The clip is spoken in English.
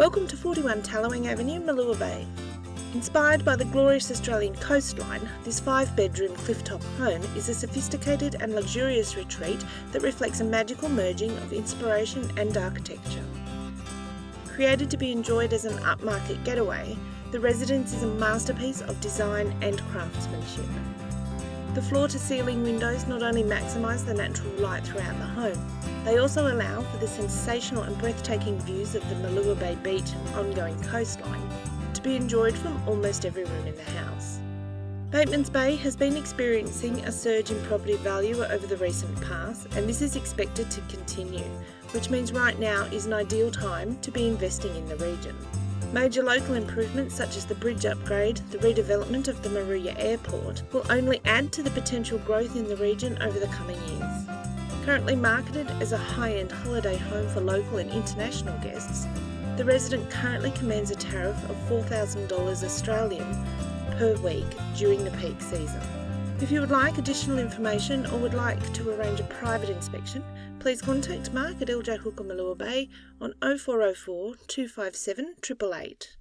Welcome to 41 Tallawang Avenue, Malua Bay. Inspired by the glorious Australian coastline, this five bedroom clifftop home is a sophisticated and luxurious retreat that reflects a magical merging of inspiration and architecture. Created to be enjoyed as an upmarket getaway, the residence is a masterpiece of design and craftsmanship. The floor to ceiling windows not only maximise the natural light throughout the home, they also allow for the sensational and breathtaking views of the Malua Bay beach and ongoing coastline to be enjoyed from almost every room in the house. Bateman's Bay has been experiencing a surge in property value over the recent past, and this is expected to continue, which means right now is an ideal time to be investing in the region. Major local improvements such as the bridge upgrade, the redevelopment of the Moruya Airport, will only add to the potential growth in the region over the coming years. Currently marketed as a high end holiday home for local and international guests, the resident currently commands a tariff of $4,000 Australian per week during the peak season. If you would like additional information or would like to arrange a private inspection, please contact Mark at LJ Hooker Malua Bay on 0404 257 888.